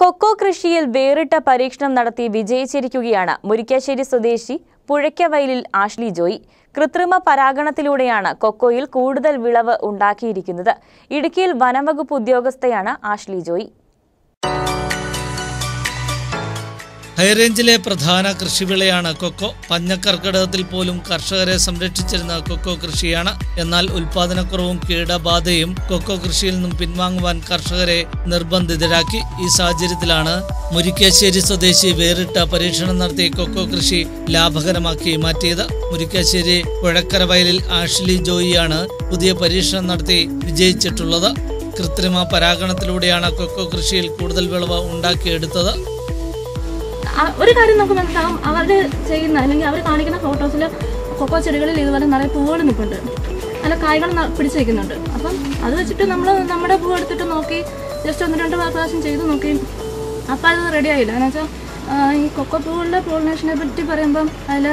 Cocoa കൃഷിയിൽ വേറിട്ട പരീക്ഷണം നടത്തി വിജയിച്ചിരിക്കുകയാണ് മുരിക്കാശ്ശേരി സ്വദേശി പുഴയ്ക്കവയലിൽ ആഷ്ലി ജോയി. കൃത്രിമ പരാഗണത്തിലൂടെയാണ് കൊക്കോയിൽ കൂടുതൽ വിളവ് ഉണ്ടാക്കിയിരിക്കുന്നത്. ഇടുക്കിയിൽ വനംവകുപ്പ് ഉദ്യോഗസ്ഥയാണ് ആഷ്ലി ജോയി. ഹൈറേഞ്ചിലെ പ്രധാന കൃഷിവിളയാണ് കൊക്കോ. പഞ്ഞക്കർക്കിടകത്തിൽ പോലും കർഷകരെ സംരക്ഷിച്ചിരുന്ന കൊക്കോ കൃഷിയാണ്. എന്നാൽ ഉൽപാദനക്കുറവും കീടബാധയും കൊക്കോ കൃഷിയിൽ നിന്നും പിൻവാങ്ങുവാൻ കർഷകരെ നിർബന്ധിതരാക്കി. ഈ സാഹചര്യത്തിലാണ് മുരിക്കാശ്ശേരി സ്വദേശി വേറിട്ട പരീക്ഷണം നടത്തി കൊക്കോ കൃഷി ലാഭകരമാക്കി മാറ്റിയത്. മുരിക്കാശ്ശേരി പുഴക്കര വയലിൽ ആഷ്ലി ജോയിയാണ് പുതിയ പരീക്ഷണം നടത്തി വിജയിച്ചിട്ടുള്ളത്. കൃത്രിമ പരാഗണത്തിലൂടെയാണ് കൊക്കോ കൃഷിയിൽ കൂടുതൽ വിളവ് ഉണ്ടാക്കിയെടുത്തത്. ഒരു കാര്യം നമുക്ക് മനസ്സിലാവും. അവർ ചെയ്യുന്ന അല്ലെങ്കിൽ അവർ കാണിക്കുന്ന ഫോട്ടോസിൽ കൊക്കോ ചെടികളിൽ ഇതുപോലെ നിറയെ പൂവുകൾ നിൽപ്പുണ്ട് നല്ല കായ്കൾ പിടിച്ചേക്കുന്നുണ്ട്. അപ്പം അത് വെച്ചിട്ട് നമ്മൾ നമ്മുടെ പൂ എടുത്തിട്ട് നോക്കി ജസ്റ്റ് ഒന്ന് രണ്ട് പ്രാവശ്യം ചെയ്ത് നോക്കി. അപ്പം അത് റെഡി ആയില്ല. എന്ന് വെച്ചാൽ ഈ കൊക്കോ പൂവുകളുടെ പോളിനേഷനെ പറ്റി പറയുമ്പം അതിൽ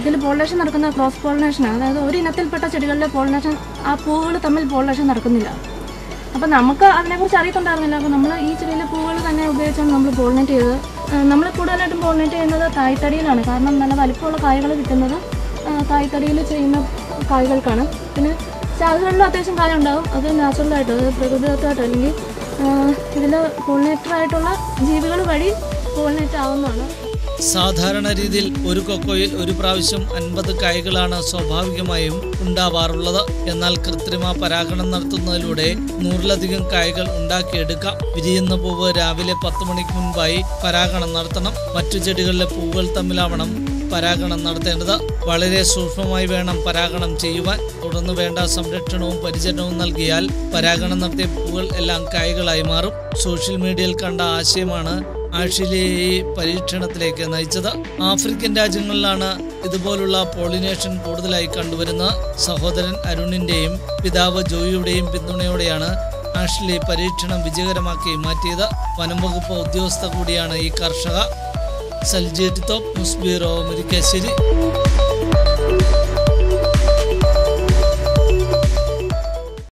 ഇതിൽ പോളിനേഷൻ നടക്കുന്ന ക്രോസ് പോളിനേഷനാണ് അതായത് ഒരു ഇനത്തിൽപ്പെട്ട ചെടികളിലെ പോളിനേഷൻ ആ പൂവുകൾ തമ്മിൽ പോളിനേഷൻ നടക്കുന്നില്ല. അപ്പം നമുക്ക് അതിനെക്കുറിച്ച് അറിയത്തുണ്ടായിരുന്നില്ല. അപ്പോൾ നമ്മൾ ഈ ചെടിയിലെ പൂവുകൾ തന്നെ ഉപയോഗിച്ചാണ് നമ്മൾ പോളിനേറ്റ് ചെയ്തത്. നമ്മൾ കൂടുതലായിട്ടും പോളിനേറ്റ് ചെയ്യുന്നത് തായ്തടിയിലാണ്. കാരണം നല്ല വലിപ്പമുള്ള കായകൾ കിട്ടുന്നത് തായ്തടിയിൽ ചെയ്യുന്ന കായകൾക്കാണ്. പിന്നെ ചാകുകളിലും അത്യാവശ്യം കായ ഉണ്ടാകും അത് നാച്ചുറലായിട്ട് അത് പ്രകൃതിദത്തമായിട്ട് അല്ലെങ്കിൽ ഇതിൽ പോളിനേറ്ററായിട്ടുള്ള ജീവികൾ വഴി പോളിനേറ്റ് ആവുന്നതാണ്. സാധാരണ രീതിയിൽ ഒരു കൊക്കോയിൽ ഒരു പ്രാവശ്യം അൻപത് കായ്കളാണ് സ്വാഭാവികമായും ഉണ്ടാവാറുള്ളത്. എന്നാൽ കൃത്രിമ പരാഗണം നടത്തുന്നതിലൂടെ നൂറിലധികം കായ്കൾ ഉണ്ടാക്കിയെടുക്കാം. വിരിയുന്ന പൂവ് രാവിലെ പത്ത് മണിക്ക് മുൻപായി പരാഗണം നടത്തണം. മറ്റു ചെടികളിലെ പൂവുകൾ തമ്മിലാവണം പരാഗണം നടത്തേണ്ടത്. വളരെ സൂക്ഷ്മമായി വേണം പരാഗണം ചെയ്യുവാൻ. തുടർന്ന് വേണ്ട സംരക്ഷണവും പരിചരണവും നൽകിയാൽ പരാഗണം നടത്തിയ പൂവുകൾ എല്ലാം കായകളായി മാറും. സോഷ്യൽ മീഡിയയിൽ കണ്ട ആശയമാണ് ആഷിലെ ഈ പരീക്ഷണത്തിലേക്ക് നയിച്ചത് ആഫ്രിക്കൻ രാജ്യങ്ങളിലാണ് ഇതുപോലുള്ള പോളിനേഷൻ കൂടുതലായി കണ്ടുവരുന്ന സഹോദരൻ അരുണിന്റെയും പിതാവ് ജോയിയുടെയും പിന്തുണയോടെയാണ് ആഷ്ലി പരീക്ഷണം വിജയകരമാക്കി മാറ്റിയത്. വനം വകുപ്പ് ഉദ്യോഗസ്ഥ കൂടിയാണ് ഈ കർഷക. സൽജേറ്റ് തോപ്പ് മുസ്ബീറോ മുരിക്കാശ്ശേരി.